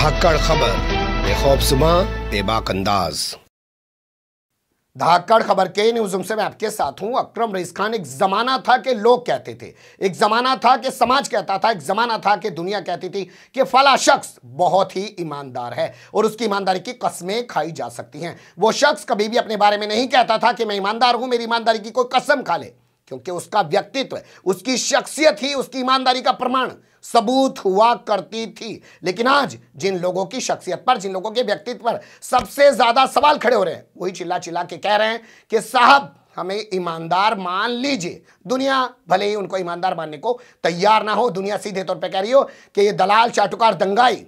धाकड़ खबर। बेखौफ सुमा बेबाक अंदाज धाकड़ खबर के न्यूज़ से मैं आपके साथ हूँ, अकरम रईस खान। एक जमाना था कि लोग कहते थे, एक जमाना था कि समाज कहता था, एक जमाना था कि दुनिया कहती थी कि फला शख्स बहुत ही ईमानदार है और उसकी ईमानदारी की कस्में खाई जा सकती हैं। वो शख्स कभी भी अपने बारे में नहीं कहता था कि मैं ईमानदार हूँ, मेरी ईमानदारी की कोई कसम खा ले, क्योंकि उसका व्यक्तित्व, उसकी शख्सियत ही, उसकी ईमानदारी का प्रमाण सबूत हुआ करती थी। लेकिन आज जिन लोगों की शख्सियत पर, जिन लोगों के व्यक्तित्व पर सबसे ज़्यादा सवाल खड़े हो रहे हैं, वही चिल्ला चिल्ला के कह रहे हैं कि, साहब, हमें ईमानदार मान लीजिए। दुनिया भले ही उनको ईमानदार मानने को तैयार ना हो, दुनिया सीधे तौर पर कह रही हो कि ये दलाल, चाटुकार, दंगाई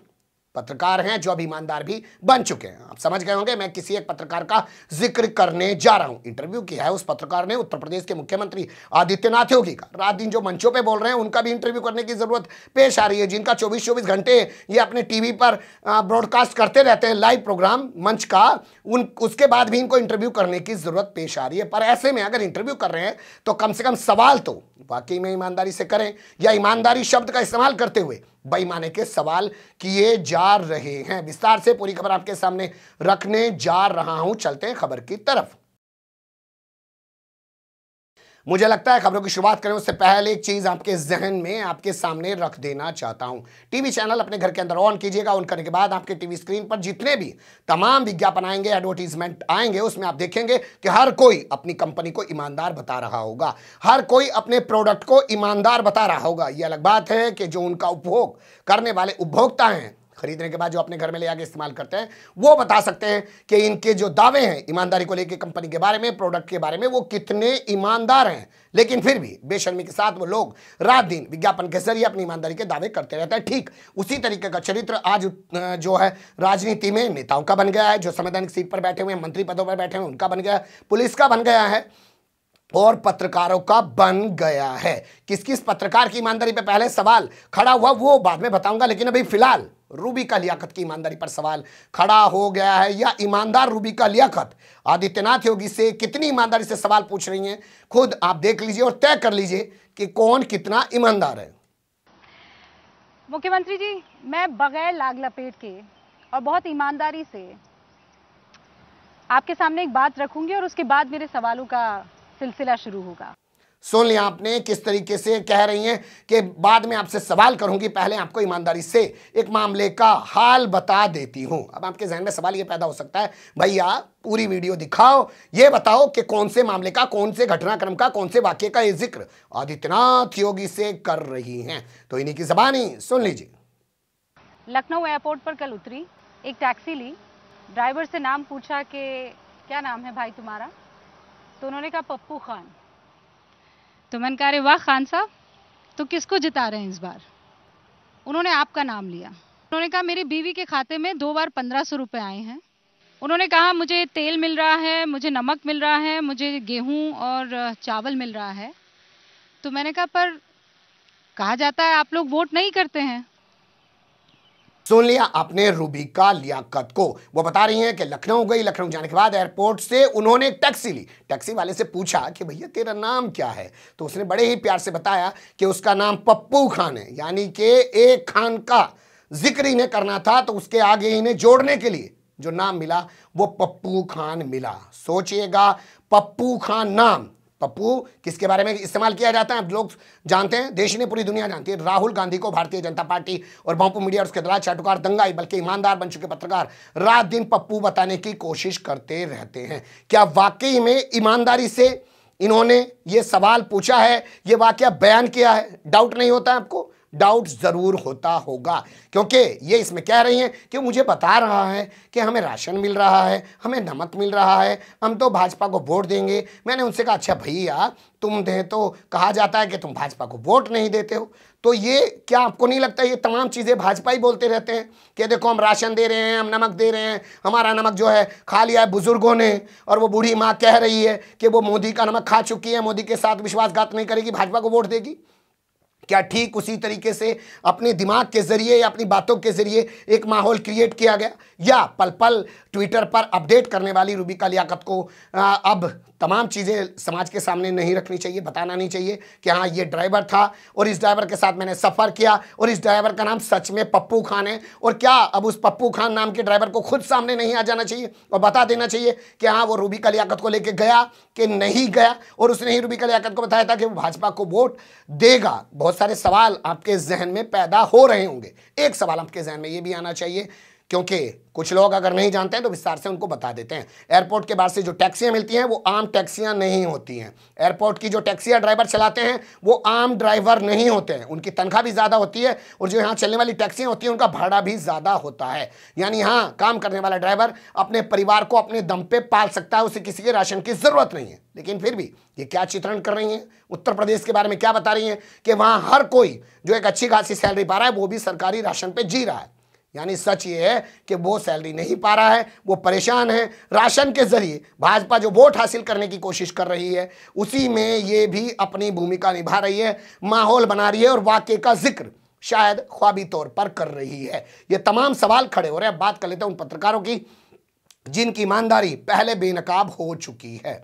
पत्रकार हैं, जो अब ईमानदार भी बन चुके हैं। आप समझ गए होंगे, मैं किसी एक पत्रकार का ज़िक्र करने जा रहा हूँ। इंटरव्यू किया है उस पत्रकार ने, उत्तर प्रदेश के मुख्यमंत्री आदित्यनाथ योगी का। रात दिन जो मंचों पे बोल रहे हैं, उनका भी इंटरव्यू करने की ज़रूरत पेश आ रही है, जिनका चौबीस चौबीस घंटे ये अपने टीवी पर ब्रॉडकास्ट करते रहते हैं लाइव प्रोग्राम मंच का, उन, उसके बाद भी इनको इंटरव्यू करने की ज़रूरत पेश आ रही है। पर ऐसे में अगर इंटरव्यू कर रहे हैं तो कम से कम सवाल तो वाकई में ईमानदारी से करें, या ईमानदारी शब्द का इस्तेमाल करते हुए बेईमाने के सवाल किए जा रहे हैं। विस्तार से पूरी खबर आपके सामने रखने जा रहा हूँ। चलते हैं खबर की तरफ़। मुझे लगता है खबरों की शुरुआत करें, उससे पहले एक चीज़ आपके जहन में, आपके सामने रख देना चाहता हूँ। टीवी चैनल अपने घर के अंदर ऑन कीजिएगा ऑन करने के बाद आपके टीवी स्क्रीन पर जितने भी तमाम विज्ञापन आएँगे एडवर्टीजमेंट आएँगे, उसमें आप देखेंगे कि हर कोई अपनी कंपनी को ईमानदार बता रहा होगा। हर कोई अपने प्रोडक्ट को ईमानदार बता रहा होगा। यह अलग बात है कि जो उनका उपभोग करने वाले उपभोक्ता हैं खरीदने के बाद जो अपने घर में ले आके इस्तेमाल करते हैं, वो बता सकते हैं कि इनके जो दावे हैं, ईमानदारी को लेकर कंपनी के बारे में प्रोडक्ट के बारे में, वो कितने ईमानदार हैं। लेकिन फिर भी बेशर्मी के साथ वो लोग रात दिन विज्ञापन के ज़रिए अपनी ईमानदारी के दावे करते रहते हैं। ठीक, उसी तरीके का चरित्र आज जो है, राजनीति में नेताओं का बन गया है, जो संवैधानिक सीट पर बैठे हुए हैं, मंत्री पदों पर बैठे हुए उनका बन गया पुलिस का बन गया है और पत्रकारों का बन गया है। किस किस पत्रकार की ईमानदारी पे पहले सवाल खड़ा हुआ, वो बाद में बताऊँगा, लेकिन अभी फ़िलहाल रूबी का लियाकत की ईमानदारी पर सवाल खड़ा हो गया है। या ईमानदार रूबी का लियाकत आदित्यनाथ योगी से कितनी ईमानदारी से सवाल पूछ रही हैं? खुद आप देख लीजिए और तय कर लीजिए कि कौन कितना ईमानदार है। मुख्यमंत्री जी, मैं बगैर लाग लपेट के और बहुत ईमानदारी से आपके सामने एक बात रखूँगी और उसके बाद मेरे सवालों का सिलसिला शुरू होगा। सुन लिया आपने, किस तरीके से कह रही हैं कि बाद में आपसे सवाल करूँगी, पहले आपको ईमानदारी से एक मामले का हाल बता देती हूँ। अब आपके जहन में सवाल ये पैदा हो सकता है, भैया, पूरी वीडियो दिखाओ, ये बताओ कि कौन से मामले का, कौन से घटनाक्रम का, कौन से वाक्य का ये ज़िक्र आदित्यनाथ योगी से कर रही हैं? तो इन्हीं की जबानी सुन लीजिए। लखनऊ एयरपोर्ट पर कल उतरी, एक टैक्सी ली। ड्राइवर से नाम पूछा कि, क्या नाम है भाई तुम्हारा? तो उन्होंने कहा, पप्पू खान। तो मैंने कहा वाह खान साहब तो किसको जिता रहे हैं इस बार? उन्होंने आपका नाम लिया। उन्होंने कहा, मेरी बीवी के खाते में दो बार पंद्रह सौ रुपये आए हैं। उन्होंने कहा, मुझे तेल मिल रहा है, मुझे नमक मिल रहा है, मुझे गेहूँ और चावल मिल रहा है। तो मैंने कहा, पर कहा जाता है आप लोग वोट नहीं करते हैं? सुन लिया आपने रूबिका लियाकत को। वो बता रही हैं कि लखनऊ गई, लखनऊ जाने के बाद एयरपोर्ट से उन्होंने एक टैक्सी ली। टैक्सी वाले से पूछा कि भैया, तेरा नाम क्या है? तो उसने बड़े ही प्यार से बताया कि उसका नाम पप्पू खान है, यानी कि एक खान का ज़िक्र इन्हें करना था तो उसके आगे इन्हें जोड़ने के लिए जो नाम मिला, वो पप्पू खान मिला। सोचिएगा, पप्पू खान नाम। पप्पू, किसके बारे में इस्तेमाल किया जाता है? लोग जानते हैं, देश ने पूरी दुनिया जानती है। राहुल गांधी को भारतीय जनता पार्टी और बापू मीडिया और उसके दलाल चाटुकार दंगाई बल्कि ईमानदार बन चुके पत्रकार, रात दिन पप्पू बताने की कोशिश करते रहते हैं। क्या वाकई में ईमानदारी से इन्होंने ये सवाल पूछा है? ये वाक्य बयान किया है? डाउट नहीं होता आपको? डाउट ज़रूर होता होगा। क्योंकि ये इसमें कह रही हैं कि मुझे बता रहा है कि हमें राशन मिल रहा है, हमें नमक मिल रहा है, हम तो भाजपा को वोट देंगे। मैंने उनसे कहा अच्छा भैया, तुम दें तो। कहा जाता है कि तुम भाजपा को वोट नहीं देते हो। तो ये क्या आपको नहीं लगता, ये तमाम चीज़ें भाजपा ही बोलते रहते हैं कि देखो हम राशन दे रहे हैं, हम नमक दे रहे हैं, हमारा नमक जो है खा लिया है बुज़ुर्गों ने और वो बूढ़ी माँ कह रही है कि वो मोदी का नमक खा चुकी है, मोदी के साथ विश्वासघात नहीं करेगी, भाजपा को वोट देगी। क्या ठीक उसी तरीके से अपने दिमाग के ज़रिए या अपनी बातों के ज़रिए एक माहौल क्रिएट किया गया? या पल पल ट्विटर पर अपडेट करने वाली रूबिका लियाकत को अब तमाम चीज़ें समाज के सामने नहीं रखनी चाहिए, बताना नहीं चाहिए कि हाँ ये ड्राइवर था और इस ड्राइवर के साथ मैंने सफ़र किया और इस ड्राइवर का नाम सच में पप्पू खान है। और क्या अब उस पप्पू खान नाम के ड्राइवर को खुद सामने नहीं आ जाना चाहिए? और बता देना चाहिए कि हाँ वो रूबी कलियाकत को लेकर गया कि नहीं गया? और उसने ही रूबी कलियाकत को बताया था कि वो भाजपा को वोट देगा। बहुत सारे सवाल आपके जहन में पैदा हो रहे होंगे। एक सवाल आपके जहन में ये भी आना चाहिए क्योंकि कुछ लोग अगर नहीं जानते हैं तो विस्तार से उनको बता देते हैं। एयरपोर्ट के बाहर से जो टैक्सियाँ मिलती हैं, वो आम टैक्सियाँ नहीं होती हैं। एयरपोर्ट की जो टैक्सियाँ ड्राइवर चलाते हैं, वो आम ड्राइवर नहीं होते हैं। उनकी तनख्वाह भी ज़्यादा होती है और जो यहाँ चलने वाली टैक्सियाँ होती हैं, उनका भाड़ा भी ज़्यादा होता है। यानी यहाँ काम करने वाला ड्राइवर अपने परिवार को अपने दम पे पाल सकता है, उसे किसी के राशन की ज़रूरत नहीं है। लेकिन फिर भी ये क्या चित्रण कर रही हैं? उत्तर प्रदेश के बारे में क्या बता रही हैं कि वहाँ हर कोई जो एक अच्छी खासी सैलरी पा रहा है, वो भी सरकारी राशन पर जी रहा है। यानी सच ये है कि वो सैलरी नहीं पा रहा है, वो परेशान है। राशन के ज़रिए भाजपा जो वोट हासिल करने की कोशिश कर रही है, उसी में ये भी अपनी भूमिका निभा रही है, माहौल बना रही है और वाक्य का ज़िक्र शायद ख्वाबी तौर पर कर रही है। ये तमाम सवाल खड़े हो रहे हैं। बात कर लेते हैं उन पत्रकारों की, जिनकी ईमानदारी पहले बेनकाब हो चुकी है।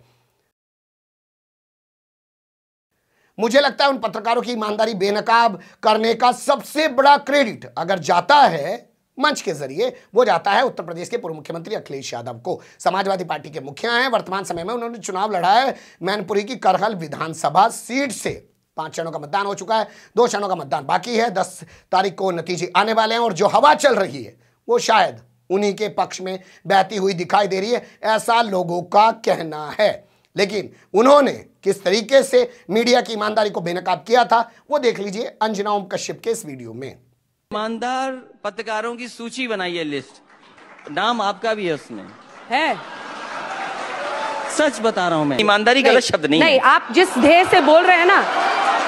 मुझे लगता है उन पत्रकारों की ईमानदारी बेनकाब करने का सबसे बड़ा क्रेडिट अगर जाता है मंच के ज़रिए वो जाता है उत्तर प्रदेश के पूर्व मुख्यमंत्री अखिलेश यादव को। समाजवादी पार्टी के मुखिया हैं। वर्तमान समय में उन्होंने चुनाव लड़ा है मैनपुरी की करहल विधानसभा सीट से। पाँच चरणों का मतदान हो चुका है। दो चरणों का मतदान बाकी है। दस तारीख को नतीजे आने वाले हैं और जो हवा चल रही है, वो शायद उन्हीं के पक्ष में बहती हुई दिखाई दे रही है। ऐसा लोगों का कहना है। लेकिन उन्होंने किस तरीके से मीडिया की ईमानदारी को बेनकाब किया था, वो देख लीजिए अंजना ओम कश्यप के इस वीडियो में। ईमानदार पत्रकारों की सूची बनाई है लिस्ट। नाम आपका भी है उसमें। है। सच बता रहा हूँ मैं। ईमानदारी गलत शब्द नहीं नहीं आप जिस ध्येय से बोल रहे हैं ना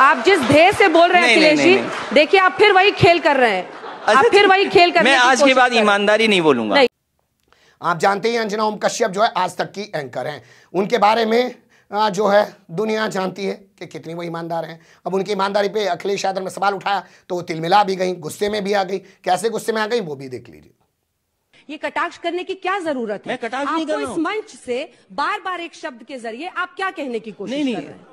आप जिस ध्येय से बोल रहे हैं अखिलेश जी देखिए आप फिर वही खेल कर रहे हैं। आप अच्छा, फिर वही खेल करने मैं आज के बाद कर रहे हैं। ईमानदारी नहीं बोलूँगा। आप जानते ही हैं अंजना ओम कश्यप जो है आज तक की एंकर हैं। उनके बारे में जो है दुनिया जानती है। कि कितनी वो ईमानदार हैं। अब उनकी ईमानदारी पे अखिलेश यादव ने सवाल उठाया तो वो तिलमिला भी गई गुस्से में भी आ गई। कैसे गुस्से में आ गई वो भी देख लीजिए। ये कटाक्ष करने की क्या ज़रूरत है? कटाक्ष नहीं आपको इस मंच से बार बार एक शब्द के ज़रिए आप क्या कहने की कोशिश नहीं, नहीं। कर रहे हैं?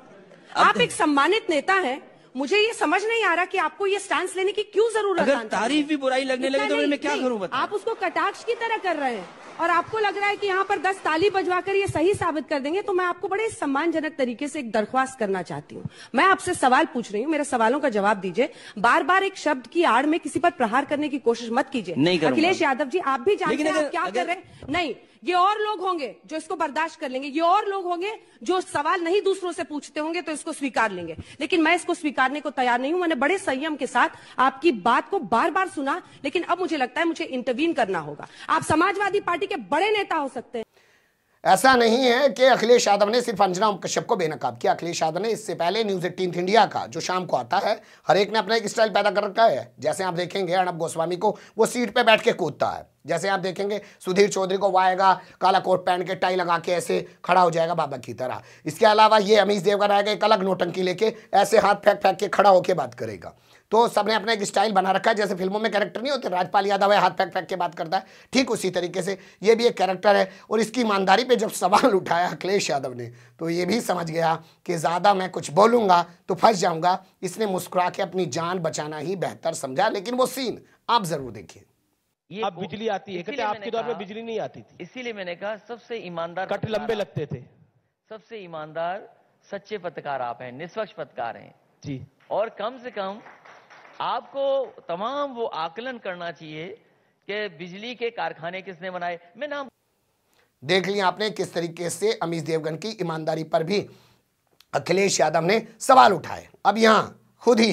आप एक सम्मानित नेता हैं मुझे ये समझ नहीं आ रहा कि आपको ये स्टांस लेने की क्यों ज़रूरत अगर तारीफ़ भी बुराई लगने लगे तो नहीं, मैं क्या करूँ आप उसको कटाक्ष की तरह कर रहे हैं और आपको लग रहा है कि यहाँ पर दस ताली बजवाकर ये सही साबित कर देंगे तो मैं आपको बड़े सम्मानजनक तरीके से एक दरख्वास्त करना चाहती हूँ। मैं आपसे सवाल पूछ रही हूँ मेरे सवालों का जवाब दीजिए। बार बार एक शब्द की आड़ में किसी पर प्रहार करने की कोशिश मत कीजिए। नहीं अखिलेश यादव जी आप भी जानते हैं आप क्या अगर- कर रहे हैं? नहीं ये और लोग होंगे जो इसको बर्दाश्त कर लेंगे ये और लोग होंगे जो सवाल नहीं दूसरों से पूछते होंगे तो इसको स्वीकार लेंगे। लेकिन मैं इसको स्वीकारने को तैयार नहीं हूँ। मैंने बड़े संयम के साथ आपकी बात को बार बार सुना, लेकिन अब मुझे लगता है मुझे इंटरवीन करना होगा। आप समाजवादी पार्टी के बड़े नेता हो सकते हैं। ऐसा नहीं है कि अखिलेश यादव ने सिर्फ़ अंजना कश्यप को बेनकाब किया। अखिलेश यादव ने इससे पहले न्यूज़ एटीन इंडिया का, जो शाम को आता है, हर एक ने अपना एक स्टाइल पैदा कर रखा है। जैसे आप देखेंगे अर्णब गोस्वामी को वो सीट पे बैठ के कूदता है। जैसे आप देखेंगे, सुधीर चौधरी को वो आएगा काला कोट पहन के टाई लगा के ऐसे खड़ा हो जाएगा बाबा की तरह। इसके अलावा ये अमीश देवगन आएगा, एक अलग नोटंकी लेके ऐसे हाथ फेंक फेंक के खड़ा होके बात करेगा। तो सबने अपना एक स्टाइल बना रखा है, जैसे फ़िल्मों में कैरेक्टर नहीं होते, राजपाल यादव है, हाथ फेंक फेंक के बात करता है, ठीक उसी तरीके से ये भी एक कैरेक्टर है। और इसकी ईमानदारी पे जब सवाल उठाया अखिलेश यादव ने तो ये भी समझ गया कि ज़्यादा मैं कुछ बोलूँगा तो फंस जाऊँगा। इसने मुस्कुरा के अपनी जान बचाना ही बेहतर समझा, लेकिन वो सीन आप ज़रूर देखिए। ये अब बिजली आती है। कहते आपके दौर में बिजली नहीं आती थी। इसीलिए मैंने कहा सबसे ईमानदार कट लंबे लगते थे। सबसे ईमानदार सच्चे पत्रकार आप हैं निष्पक्ष पत्रकार हैं। जी। और कम से कम आपको तमाम वो आकलन करना चाहिए कि बिजली के कारखाने किसने बनाए। मैं नाम देख लिया आपने किस तरीके से अमीश देवगन की ईमानदारी पर भी अखिलेश यादव ने सवाल उठाए। अब यहाँ खुद ही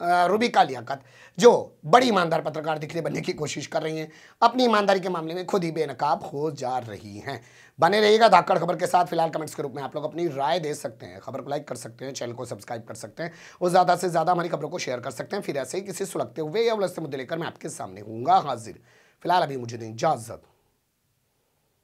रूबिका लियाकत जो बड़ी ईमानदार पत्रकार दिखने बनने की कोशिश कर रही हैं, अपनी ईमानदारी के मामले में खुद ही बेनकाब हो जा रही हैं। बने रहिएगा धाकड़ खबर के साथ, फ़िलहाल कमेंट्स के रूप में आप लोग अपनी राय दे सकते हैं। खबर को लाइक कर सकते हैं, चैनल को सब्सक्राइब कर सकते हैं और ज़्यादा से ज़्यादा हमारी खबरों को शेयर कर सकते हैं। फिर ऐसे ही किसी सुलगते हुए या उलझते मुद्दे लेकर मैं आपके सामने हूँगा हाजिर। फ़िलहाल अभी मुझे दें इजाज़त।